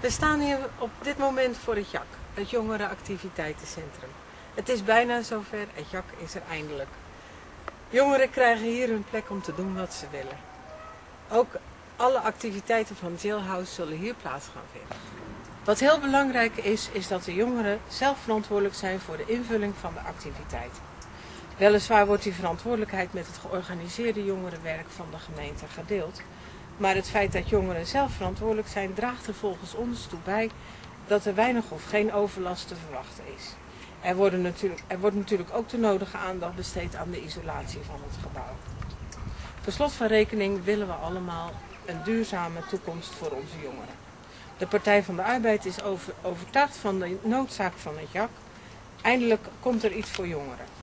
We staan hier op dit moment voor het JAK, het Jongerenactiviteitencentrum. Het is bijna zover, het JAK is er eindelijk. Jongeren krijgen hier hun plek om te doen wat ze willen. Ook alle activiteiten van Jailhouse zullen hier plaats gaan vinden. Wat heel belangrijk is, is dat de jongeren zelf verantwoordelijk zijn voor de invulling van de activiteit. Weliswaar wordt die verantwoordelijkheid met het georganiseerde jongerenwerk van de gemeente gedeeld. Maar het feit dat jongeren zelf verantwoordelijk zijn, draagt er volgens ons toe bij dat er weinig of geen overlast te verwachten is. Er, natuurlijk, er wordt natuurlijk ook de nodige aandacht besteed aan de isolatie van het gebouw. Per slot van rekening willen we allemaal een duurzame toekomst voor onze jongeren. De Partij van de Arbeid is over, overtuigd van de noodzaak van het JAK. Eindelijk komt er iets voor jongeren.